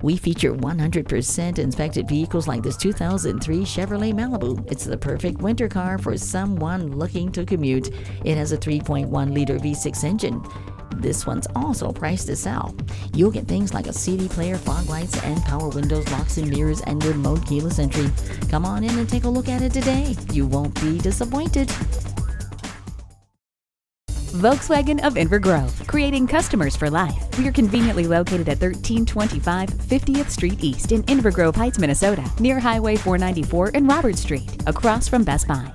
We feature 100% inspected vehicles like this 2003 Chevrolet Malibu. It's the perfect winter car for someone looking to commute. It has a 3.1 liter V6 engine. This one's also priced to sell. You'll get things like a CD player, fog lights, and power windows, locks and mirrors, and remote keyless entry. Come on in and take a look at it today. You won't be disappointed. Volkswagen of Inver Grove, creating customers for life. We are conveniently located at 1325 50th Street East in Inver Grove Heights, Minnesota, near Highway 494 and Robert Street, across from Best Buy.